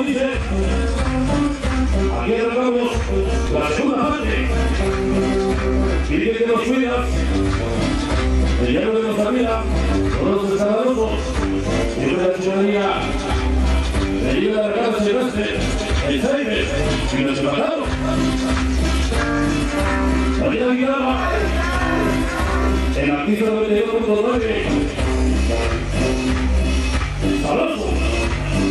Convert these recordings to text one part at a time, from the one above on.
aquí arrancamos la segunda parte. Pide que nos cuidas, el llano de nuestra vida, todos los escandalosos, y la le llega la casa silvestre, el y los empatados. María Guiara, en la pista 92.9, Alonso,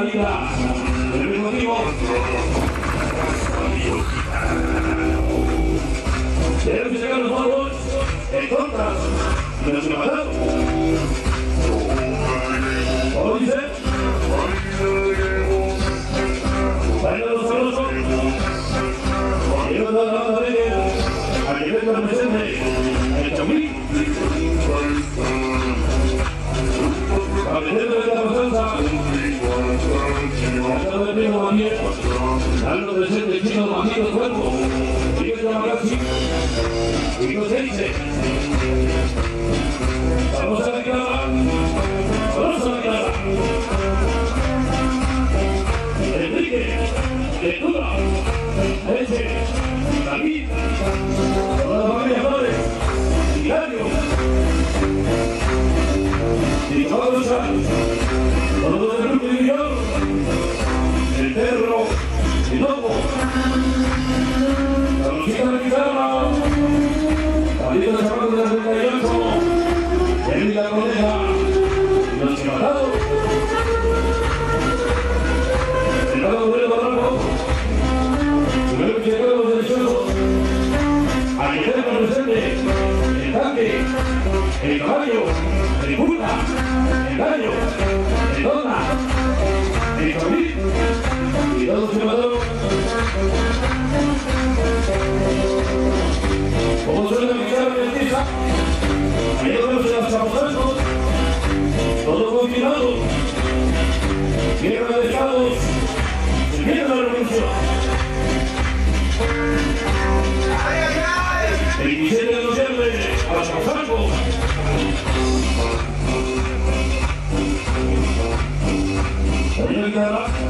niña con la vida, el mismo motivo. Deben sacar los malos en contra de los matados. ¿Cómo dice? Baila los sabrosos. Y yo la banda de a que venga presente el chamí. A que venga la constanza. A cada vez más chino majito cuerpo. Y no se dice. Vamos a. Vamos a. Enrique, Lectura, Eche, el perro, el lobo, en los aposentos, todos guerra de estados, la revolución. El 17 de a Casalcos. María Guitarra.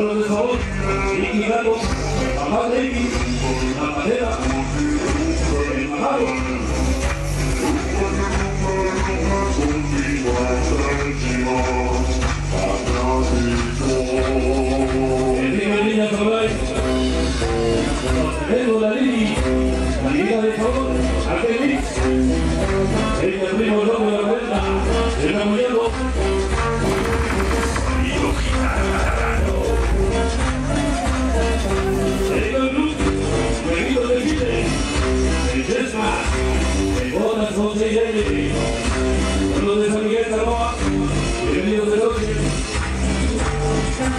cuadros de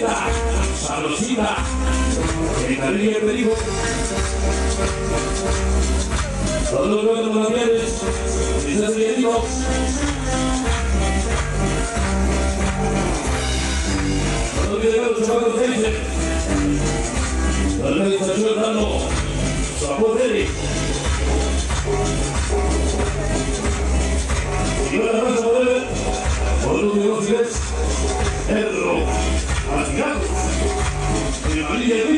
La sabrosita. Que te dijo. Todos los nuevos manantiales. Dice Miguelito. Todos los videos se van a hacer. La organización dando su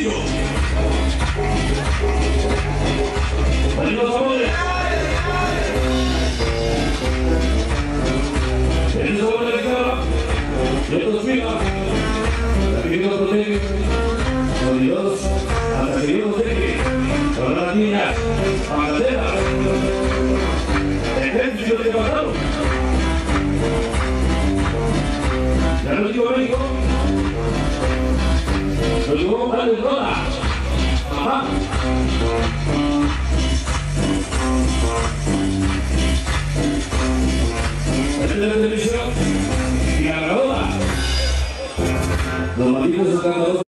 niñas, pagaderas, ejército de pasado. Ya lo digo México. Lo digo para el Roda. Ajá. De y a la están